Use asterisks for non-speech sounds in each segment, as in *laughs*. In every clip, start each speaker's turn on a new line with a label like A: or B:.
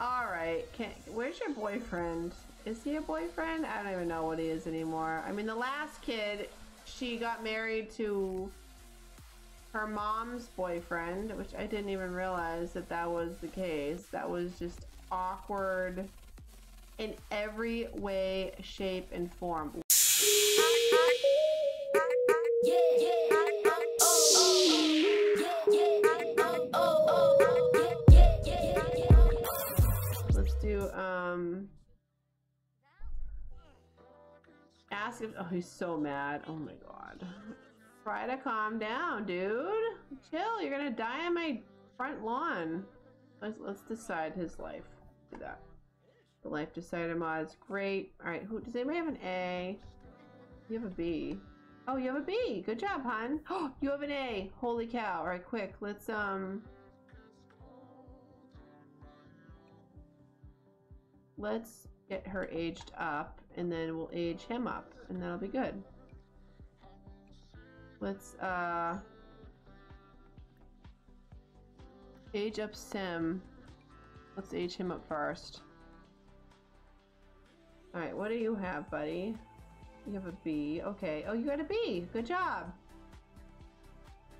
A: Alright, can where's your boyfriend? Is he a boyfriend? I don't even know what he is anymore. I mean, the last kid, she got married to her mom's boyfriend, which I didn't even realize that that was the case. That was just awkward in every way, shape, and form. Let's Ask if- oh, he's so mad. Oh my god. Try to calm down, dude. Chill, you're gonna die on my front lawn. Let's, let's decide his life. Do that. The life decider mod is great. Alright, who does anybody have an A? You have a B. Oh, you have a B. Good job, hon. Oh, *gasps* you have an A. Holy cow. Alright, quick. Let's um let's get her aged up and then we'll age him up and that'll be good. Let's uh age up Sim. Let's age him up first. Alright, what do you have, buddy? You have a B. Okay. Oh, you got a B. Good job.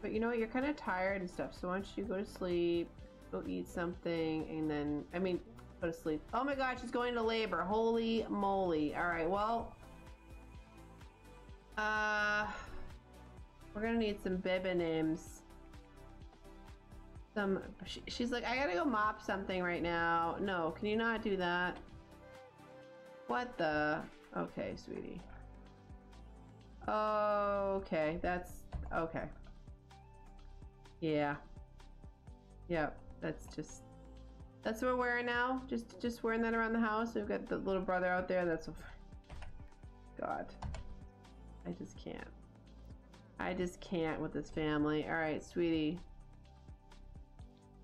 A: But you know what? You're kind of tired and stuff. So why don't you go to sleep, go eat something, and then, I mean, go to sleep. Oh my god, she's going to labor. Holy moly. Alright, well. Uh. We're gonna need some baby names. Some. She, she's like, I gotta go mop something right now. No, can you not do that? What the? Okay, sweetie. Okay, that's okay. Yeah. Yep, that's just that's what we're wearing now. Just just wearing that around the house. We've got the little brother out there. That's a God. I just can't. I just can't with this family. All right, sweetie.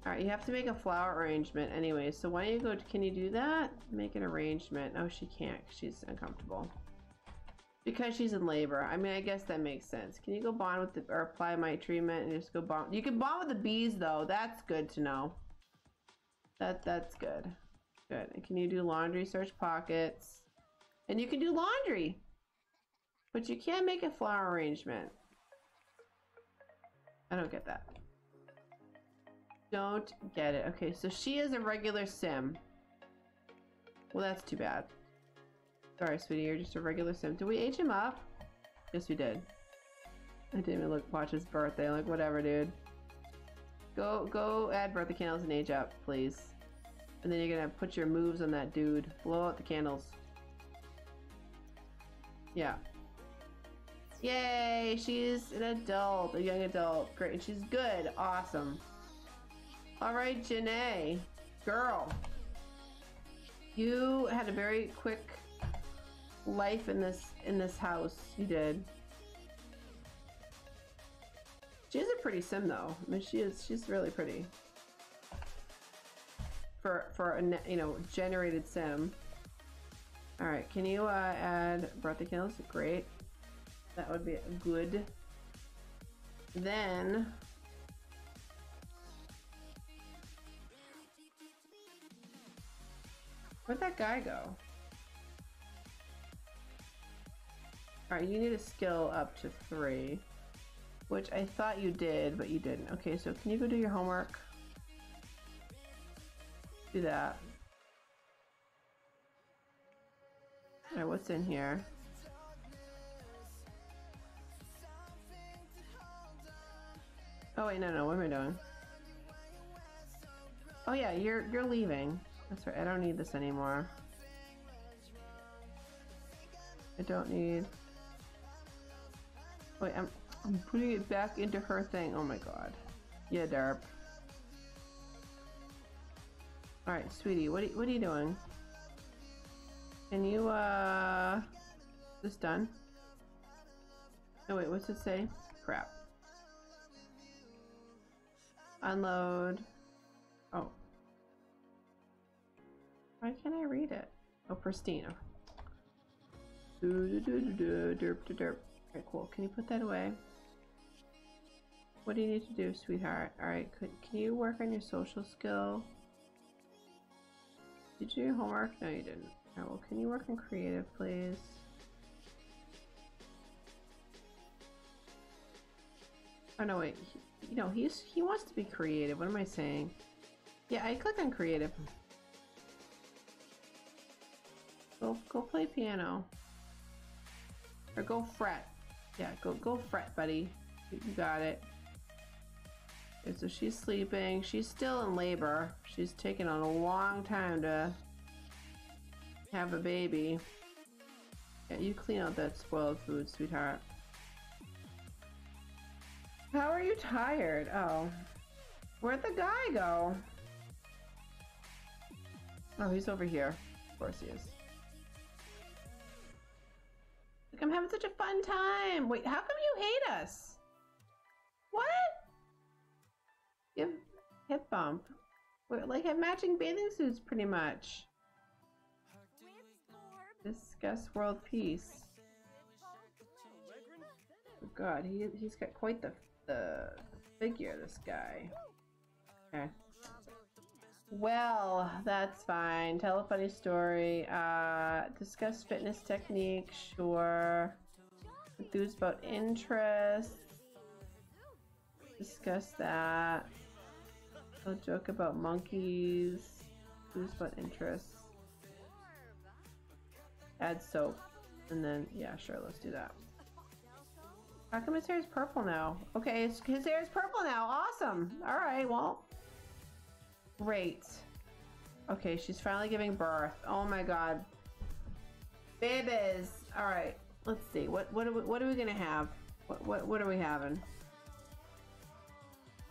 A: All right, you have to make a flower arrangement anyway. So why don't you go? Can you do that? Make an arrangement. Oh, she can't. She's uncomfortable. Because she's in labor. I mean, I guess that makes sense. Can you go bond with the or apply my treatment and just go bond? You can bond with the bees though. That's good to know. That that's good. Good. And can you do laundry? Search pockets. And you can do laundry. But you can't make a flower arrangement. I don't get that. Don't get it. Okay, so she is a regular sim. Well, that's too bad. Sorry, sweetie, you're just a regular sim. Did we age him up? Yes, we did. I didn't even look watch his birthday. Like, whatever, dude. Go, go add birthday candles and age up, please. And then you're gonna put your moves on that dude. Blow out the candles. Yeah. Yay! She's an adult, a young adult. Great, and she's good. Awesome. All right, Janae, girl. You had a very quick life in this in this house. You did. She is a pretty sim though. I mean, she is. She's really pretty. For for a you know generated sim. All right, can you uh, add birthday candles? Great. That would be good. Then. Where'd that guy go? Alright, you need a skill up to three. Which I thought you did, but you didn't. Okay, so can you go do your homework? Do that. Alright, what's in here? Oh wait, no, no, what am I doing? Oh yeah, you're you're leaving. That's right, I don't need this anymore. I don't need... Wait, I'm, I'm putting it back into her thing. Oh my god. Yeah, derp. Alright, sweetie, what are, what are you doing? Can you, uh... Is this done? Oh wait, what's it say? Crap. Unload. Oh. Why can't I read it? Oh, pristine. Do, do, do, do, do, derp, derp. Okay, cool. Can you put that away? What do you need to do, sweetheart? Alright, can you work on your social skill? Did you do your homework? No, you didn't. Alright, well, can you work on creative, please? Oh no, wait. He, you know, he's he wants to be creative. What am I saying? Yeah, I click on creative. Go go play piano. Or go fret. Yeah, go go fret, buddy. You, got it. Okay, so she's sleeping. She's still in labor. She's taken on a long time to have a baby. Yeah, you clean out that spoiled food, sweetheart. How are you tired? Oh. Where'd the guy go? Oh, he's over here. Of course he is. Like, I'm having such a fun time. Wait, how come you hate us? What? Have hip bump. We're like have matching bathing suits pretty much. Discuss world peace. Oh god, he, he's got quite the, the figure, this guy. Okay. Well, that's fine. Tell a funny story. Uh, discuss fitness technique. Sure. Enthused about interests. Discuss that. A joke about monkeys. Enthused about interests. Add soap. And then, yeah, sure, let's do that. How come his hair is purple now? Okay, his hair is purple now. Awesome. All right, well, Great. Okay, she's finally giving birth. Oh my god. Babies. All right. Let's see. What what are we, what are we gonna have? What what what are we having?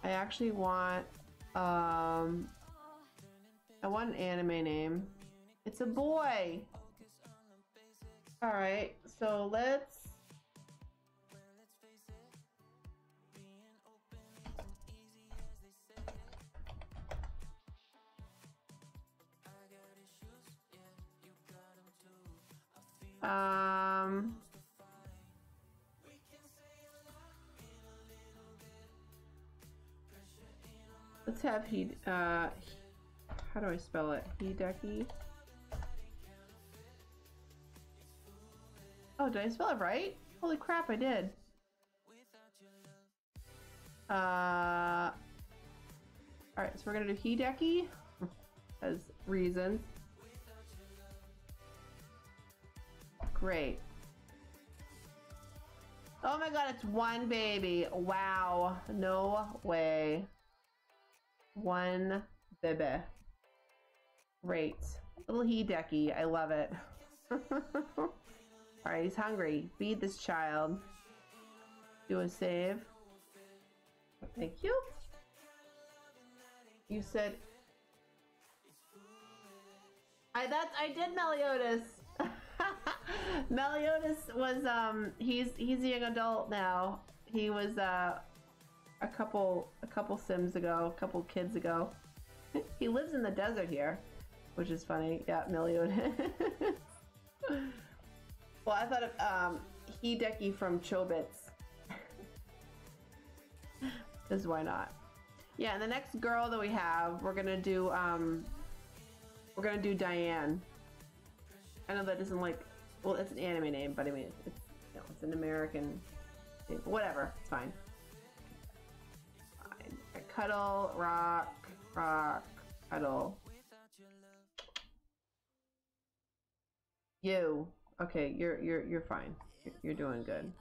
A: I actually want um I want an anime name. It's a boy. All right. So let's Um, let's have he. Uh, how do I spell it? He Hideki. Oh, did I spell it right? Holy crap, I did. Uh, Alright, so we're gonna do Hideki *laughs* as reasons. Great. Oh my god, it's one baby. Wow. No way. One baby. Great. Little Hideki. I love it. *laughs* Alright, he's hungry. Feed this child. Do a save. Thank you. You said I that I did Meliodas. *laughs* Meliodas was um he's he's a young adult now. He was uh a couple a couple sims ago, a couple kids ago. *laughs* he lives in the desert here, which is funny. Yeah, Meliodas. *laughs* well, I thought of um Hideki from Chobits. Because why not? Yeah, and the next girl that we have, we're gonna do um we're gonna do Diane. I know that isn't like well, it's an anime name, but I mean, it's, you know, it's an American name. Whatever, it's fine. fine. Cuddle, rock, rock, cuddle. You. Okay, you're you're you're fine. You're, you're doing good.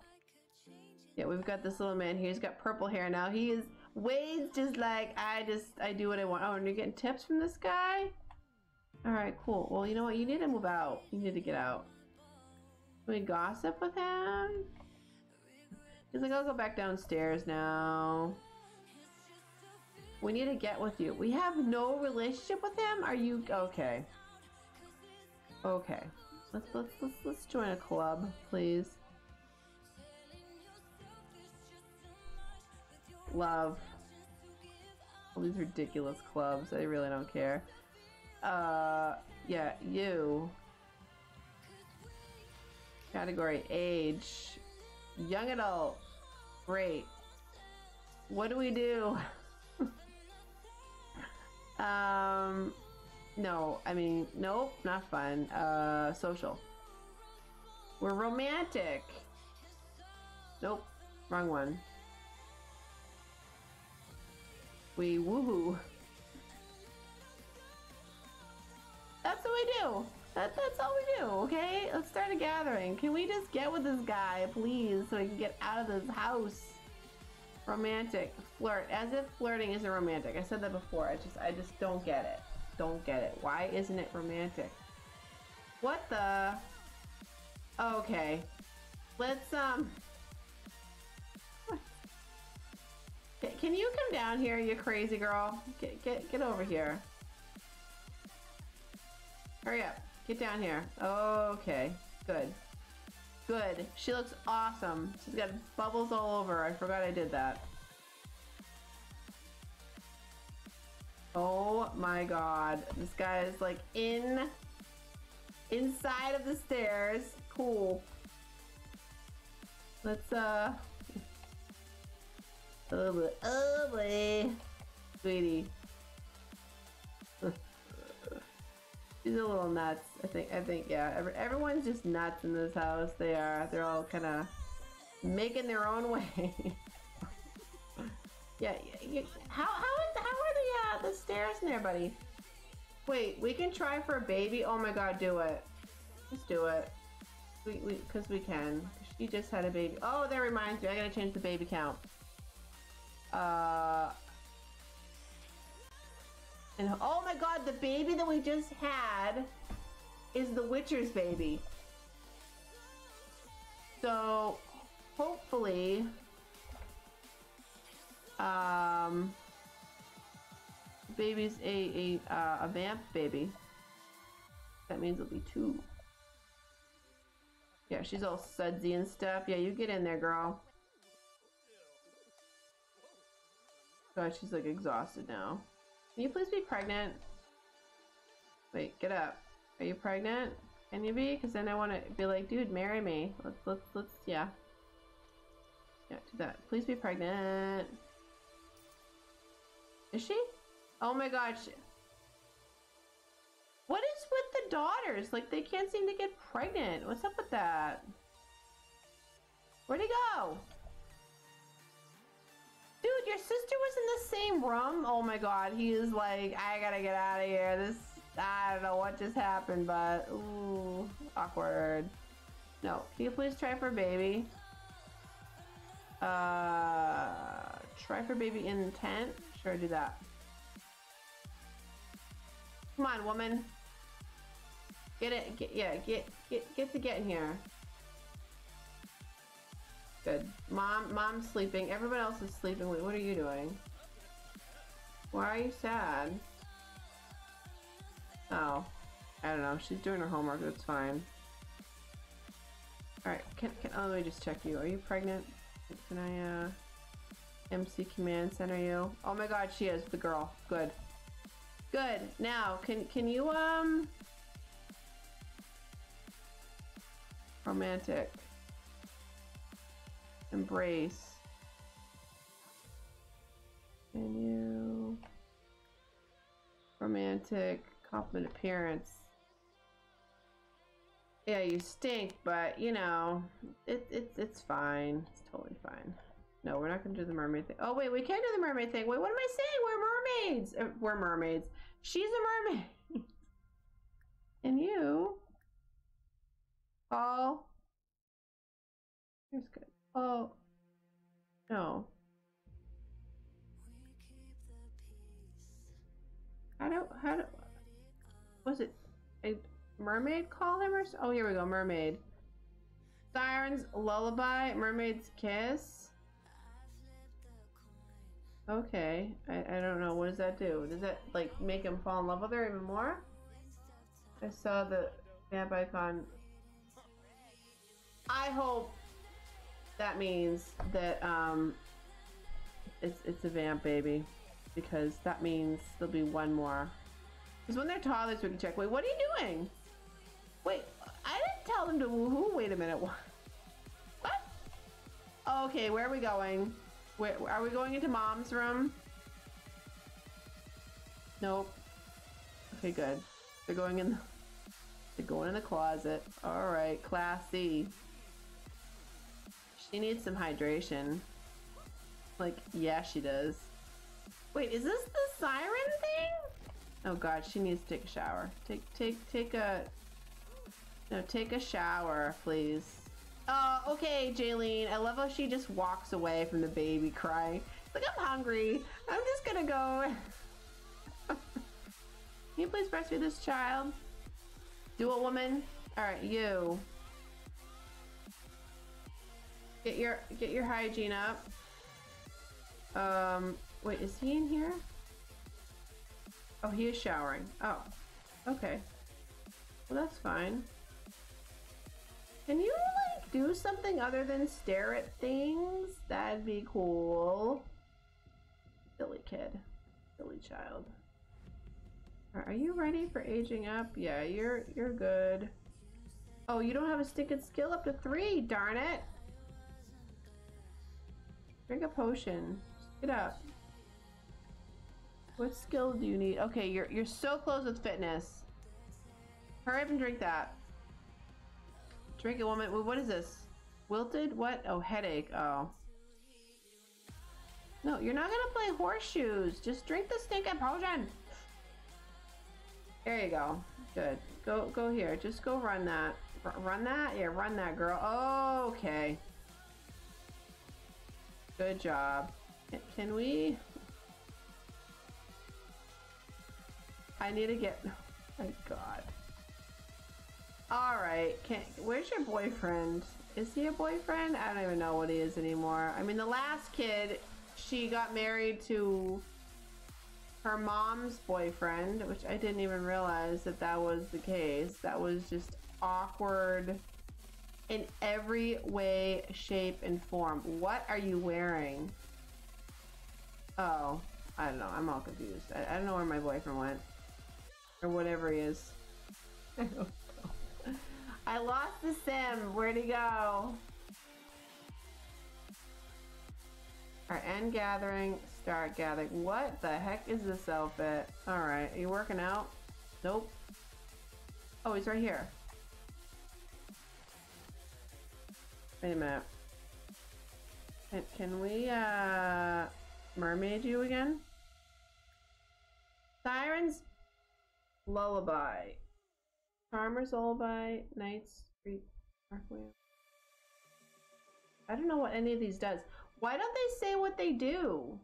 A: Yeah, we've got this little man here. He's got purple hair now. He is Wade's just like I just I do what I want. Oh, and you're getting tips from this guy? Alright, cool. Well, you know what? You need to move out. You need to get out. We gossip with him? He's like, I'll go back downstairs now. We need to get with you. We have no relationship with him? Are you okay? Okay. Let's let's let's let's join a club, please. Love. All these ridiculous clubs. I really don't care. Uh yeah, you. Category age. Young adult. Great. What do we do? *laughs* um, no, I mean, nope, not fun. Uh, social. We're romantic. Nope, wrong one. We woohoo. That's what we do. That, that's all we do, okay? Let's start a gathering. Can we just get with this guy, please, so we can get out of this house? Romantic. Flirt. As if flirting isn't romantic. I said that before. I just I just don't get it. Don't get it. Why isn't it romantic? What the? Okay. Let's, um... *laughs* Can you come down here, you crazy girl? Get, get, get over here. Hurry up. Get down here. Okay. Good. Good. She looks awesome. She's got bubbles all over. I forgot I did that. Oh my god. This guy is like in inside of the stairs. Cool. Let's uh *laughs* Oh boy. Sweetie. She's a little nuts. I think. I think. Yeah. Every, everyone's just nuts in this house. They are. They're all kind of making their own way. *laughs* yeah. You, how how is how are the uh, the stairs in there, buddy? Wait. We can try for a baby. Oh my God. Do it. Just do it. We we because we can. She just had a baby. Oh, that reminds me. I gotta change the baby count. Uh, and oh my god, the baby that we just had is the Witcher's baby. So hopefully, um, baby's a a uh, a vamp baby. That means it'll be two. Yeah, she's all sudsy and stuff. Yeah, you get in there, girl. God, she's like exhausted now. Can you please be pregnant? Wait, get up. Are you pregnant? Can you be? Because then I want to be like, dude, marry me. Let's, let's, let's, yeah. Yeah, do that. Please be pregnant. Is she? Oh my god. What is with the daughters? Like, they can't seem to get pregnant. What's up with that? Where'd he go? Dude, your sister was in the same room? Oh my god, he is like, I gotta get out of here. This, I don't know what just happened, but, ooh, awkward. No, can you please try for baby? Uh, try for baby in tent? Sure, do that. Come on, woman. Get it, get, yeah, get, get, get to get in here. Good. Mom, mom's sleeping. Everyone else is sleeping. Wait, what are you doing? Why are you sad? Oh, I don't know. She's doing her homework. That's fine. All right. Can, can oh, let me just check you. Are you pregnant? Can I uh MC command center you? Oh my God, she is the girl. Good. Good. Now, can can you um romantic? Embrace. Menu. Romantic. Compliment appearance. Yeah, you stink, but you know, it, it, it's fine. It's totally fine. No, we're not gonna do the mermaid thing. Oh wait, we can do the mermaid thing. Wait, what am I saying? We're mermaids. Uh, we're mermaids. She's a mermaid. *laughs* and you, Paul. Here's good. Oh, no. How do, how do, was it a mermaid call him or, oh, here we go, mermaid. Siren's lullaby, mermaid's kiss. Okay, I, I don't know, what does that do? Does that, like, make him fall in love with her even more? I saw the vamp icon. I hope that means that um, it's it's a vamp baby because that means there'll be one more. Because when they're toddlers, we can check. Wait, what are you doing? Wait, I didn't tell them to woohoo. Wait a minute. *laughs* What? Okay, where are we going? Where, are we going into mom's room? Nope. Okay, good. They're going in. They're going in the closet. All right, classy. She needs some hydration. Like, yeah, she does. Wait, is this the siren thing? Oh god, she needs to take a shower. Take, take, take a... No, take a shower, please. Oh, okay, Jaylene. I love how she just walks away from the baby crying. Like, I'm hungry. I'm just gonna go. *laughs* Can you please breastfeed this child? Do it, woman. All right, you. Get your get your hygiene up. Um, wait, is he in here? Oh, he is showering. Oh, okay. Well, that's fine. Can you like do something other than stare at things? That'd be cool. Silly kid. Silly child. Are you ready for aging up? Yeah, you're you're good. Oh, you don't have a stinking skill up to three, darn it. Drink a potion. Get up. What skill do you need? Okay, you're you're so close with fitness. Hurry up and drink that. Drink it, woman. What is this? Wilted? What? Oh, headache. Oh. No, you're not gonna play horseshoes. Just drink the stinking potion. There you go. Good. Go go here. Just go run that. R run that? Yeah, run that, girl. Okay. Good job. Can we... I need to get... Oh, my god. Alright, can where's your boyfriend? Is he a boyfriend? I don't even know what he is anymore. I mean, the last kid, she got married to her mom's boyfriend, which I didn't even realize that that was the case. That was just awkward in every way, shape, and form. What are you wearing? Oh, I don't know. I'm all confused. I, I don't know where my boyfriend went. Or whatever he is. *laughs* I lost the sim. Where'd he go? Our end gathering, start gathering. What the heck is this outfit? Alright, are you working out? Nope. Oh, he's right here. Wait a minute. Can, can we, uh, mermaid you again? Sirens Lullaby. Charmer's Lullaby, Knight's Parkway. I don't know what any of these does. Why don't they say what they do?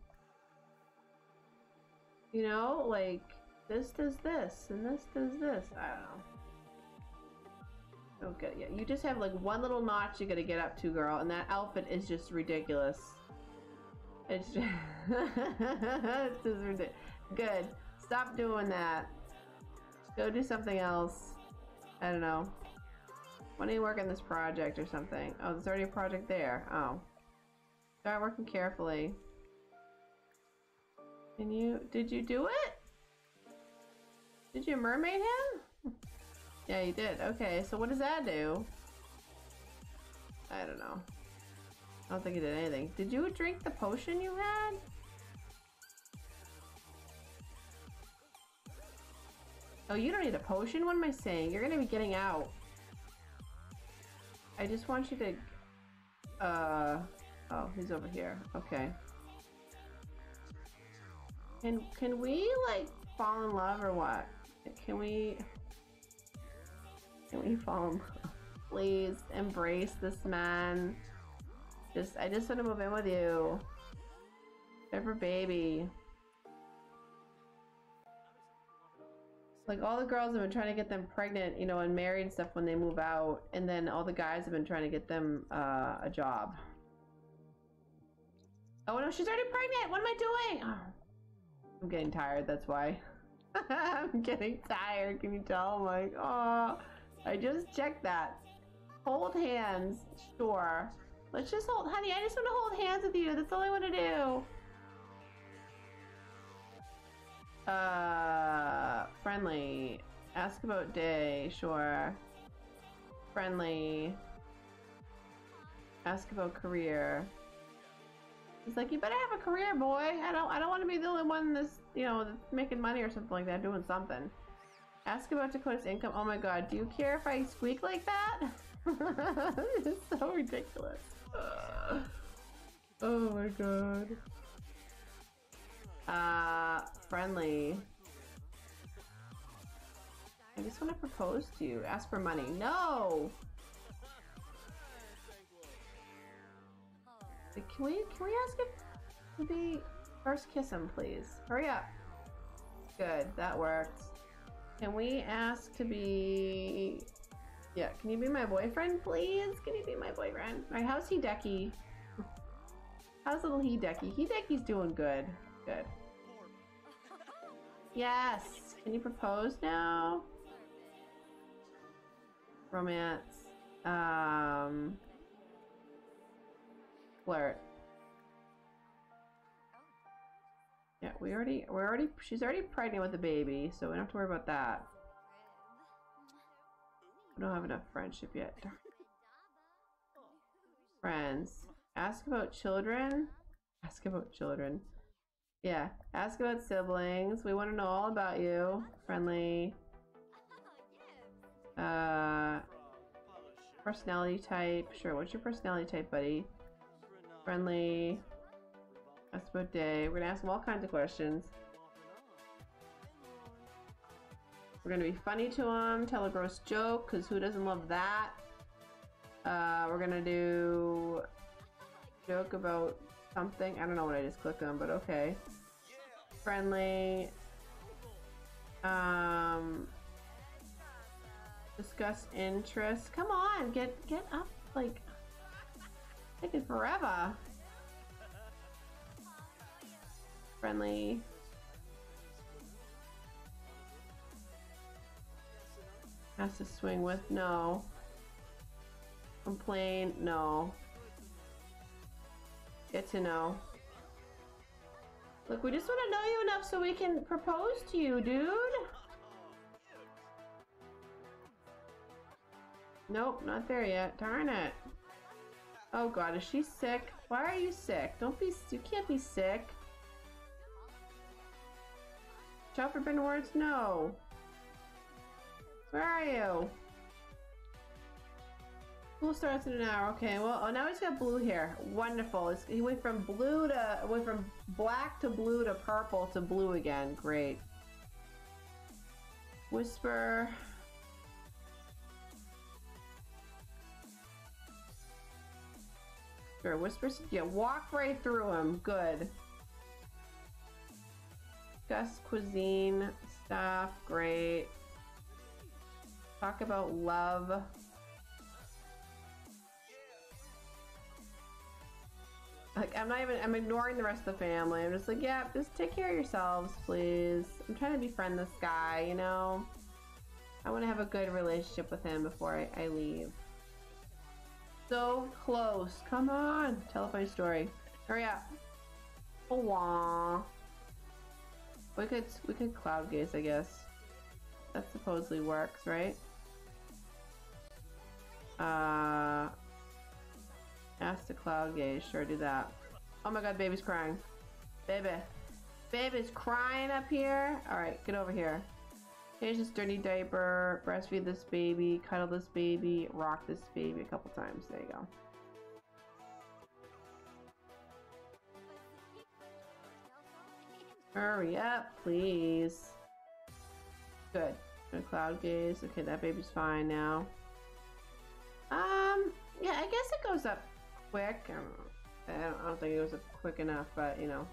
A: You know, like, this does this, and this does this. I don't know. Oh, okay, yeah, you just have like one little notch you gotta get up to, girl, and that outfit is just ridiculous. It's just, *laughs* it's just ridiculous. Good. Stop doing that. Go do something else. I don't know. Why don't you work on this project or something? Oh, there's already a project there. Oh. Start working carefully. Can you, did you do it? Did you mermaid him? Yeah, you did. Okay, so what does that do? I don't know. I don't think it did anything. Did you drink the potion you had? Oh, you don't need a potion? What am I saying? You're gonna be getting out. I just want you to... Uh... Oh, he's over here. Okay. Can, can we, like, fall in love or what? Can we... Can we love? Please embrace this man. Just, I just want to move in with you. Ever baby. Like all the girls have been trying to get them pregnant, you know, and married and stuff when they move out, and then all the guys have been trying to get them uh, a job. Oh no, she's already pregnant. What am I doing? Oh, I'm getting tired. That's why. *laughs* I'm getting tired. Can you tell? I'm like, oh. I just checked that. Hold hands, sure. Let's just hold, honey, I just want to hold hands with you. That's all I want to do. Uh, friendly. Ask about day, sure. Friendly. Ask about career. He's like, you better have a career, boy. I don't, I don't want to be the only one that's, you know, making money or something like that, doing something. Ask about Dakota's income. Oh my god, do you care if I squeak like that? *laughs* it's so ridiculous. oh my god. Uh, friendly. I just want to propose to you. Ask for money. No! Can we, can we ask if to be first kiss him, please? Hurry up. Good, that worked. Can we ask to be... Yeah, can you be my boyfriend, please? Can you be my boyfriend? Alright, how's Hideki? How's little He Hideki? Hideki's doing good. Good. Yes! Can you propose now? Romance. Um... Flirt. We already, we're already, she's already pregnant with a baby, so we don't have to worry about that. We don't have enough friendship yet. Friends. Ask about children. Ask about children. Yeah, ask about siblings. We want to know all about you. Friendly. Uh, personality type. Sure, what's your personality type, buddy? Friendly. Ask about day. We're gonna ask them all kinds of questions. We're gonna be funny to them, tell a gross joke, because who doesn't love that? Uh, we're gonna do joke about something. I don't know what I just clicked on, but okay. Friendly. Um, discuss interest. Come on, get get up. Like, taking forever. Friendly. Has to swing with? No. Complain? No. Get to know. Look, we just want to know you enough so we can propose to you, dude. Nope, not there yet. Darn it. Oh god, is she sick? Why are you sick? Don't be- you can't be sick. Shop forbidden words? No. Where are you? School starts in an hour. Okay, well, oh, now he's got blue hair. Wonderful. he went from blue to, went from black to blue to purple to blue again. Great. Whisper. Sure, whisper. Yeah, walk right through him. Good discuss cuisine stuff. Great. Talk about love. Like, I'm not even, I'm ignoring the rest of the family. I'm just like, yeah, just take care of yourselves, please. I'm trying to befriend this guy, you know? I want to have a good relationship with him before I, I leave. So close. Come on. Tell a funny story. Hurry up. Oh, we could we could cloud gaze, I guess. That supposedly works, right? Uh, ask the cloud gaze. Sure, do that. Oh my god, baby's crying. Baby. Baby's crying up here. Alright, get over here. Change this dirty diaper, breastfeed this baby, cuddle this baby, rock this baby a couple times. There you go. Hurry up, please. Good. Good cloud gaze. Okay, that baby's fine now. Um, yeah, I guess it goes up quick. I don't, I don't, I don't think it goes up quick enough, but you know.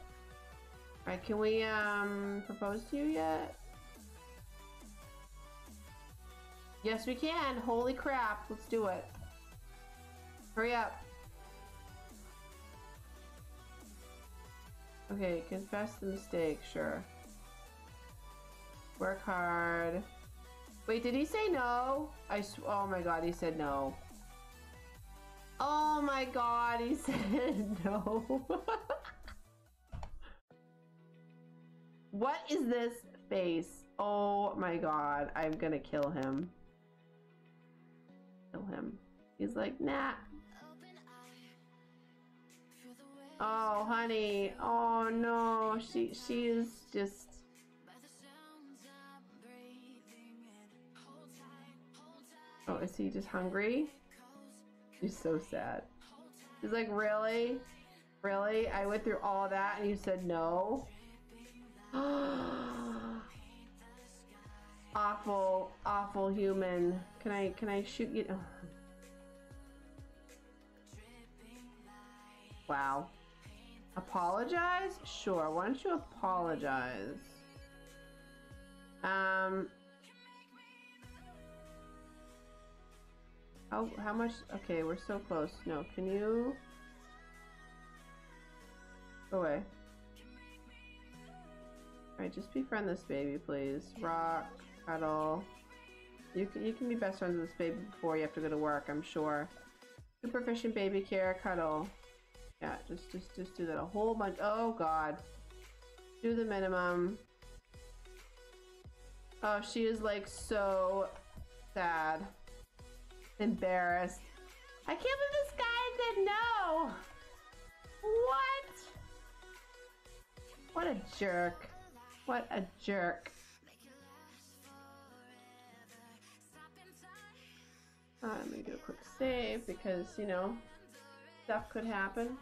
A: Alright, can we, um, propose to you yet? Yes, we can. Holy crap. Let's do it. Hurry up. Okay, confess the mistake, sure. Work hard. Wait, did he say no? I oh my god, he said no. Oh my god, he *laughs* said no. *laughs* what is this face? Oh my god, I'm gonna kill him. Kill him. He's like, nah, Oh, honey. Oh no, she she is just. Oh, is he just hungry? He's so sad. He's like, really? Really? I went through all that and you said no? *gasps* awful, awful human. Can I, can I shoot you? *laughs* Wow. Apologize? Sure. Why don't you apologize? Um. How how much? Okay, we're so close. No, can you go away? All right, just befriend this baby, please. Rock, cuddle. You can you can be best friends with this baby before you have to go to work. I'm sure. Super efficient baby care, cuddle. Yeah, just just just do that a whole bunch. Oh God, do the minimum. Oh, she is like so sad, embarrassed. I can't believe this guy said no. What? What a jerk. What a jerk. Uh, let me do a quick save because, you know, stuff could happen.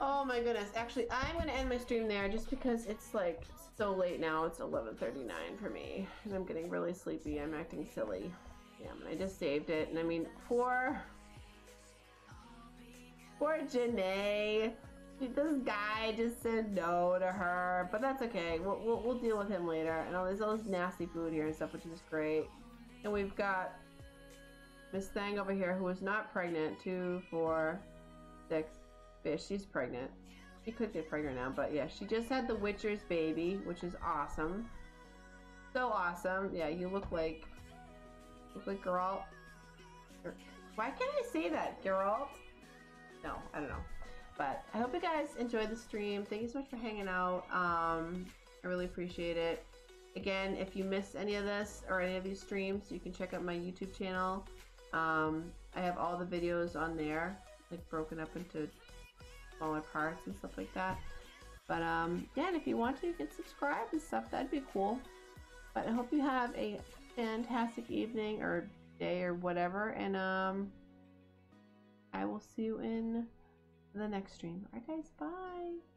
A: Oh my goodness. Actually, I'm going to end my stream there just because it's like so late now. It's 11.39 for me. And I'm getting really sleepy. I'm acting silly. Yeah, I just saved it. And I mean, poor... Poor Janae. This guy just said no to her. But that's okay. We'll, we'll, we'll deal with him later. And all, there's all this nasty food here and stuff, which is great. And we've got Miss Thang over here who is not pregnant. Two, four, six, fish. She's pregnant. She could get pregnant now, but yeah, she just had the Witcher's baby, which is awesome. So awesome. Yeah, you look like look like Geralt. Why can't I say that, Geralt? No, I don't know. But I hope you guys enjoyed the stream. Thank you so much for hanging out. Um, I really appreciate it. Again, if you missed any of this or any of these streams, you can check out my YouTube channel. Um, I have all the videos on there, like broken up into smaller parts and stuff like that. But um, yeah, and if you want to, you can subscribe and stuff. That'd be cool. But I hope you have a fantastic evening or day or whatever. And um, I will see you in the next stream. Alright, guys, bye.